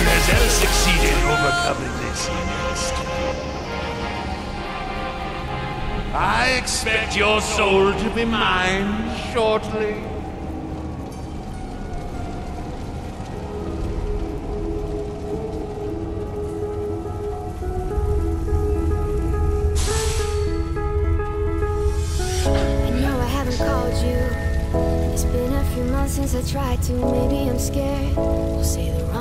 one has ever succeeded overcoming this illness. I expect your soul to be mine shortly. since I tried to, maybe I'm scared. We'll say the wrong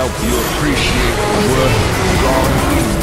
help you appreciate the work gone into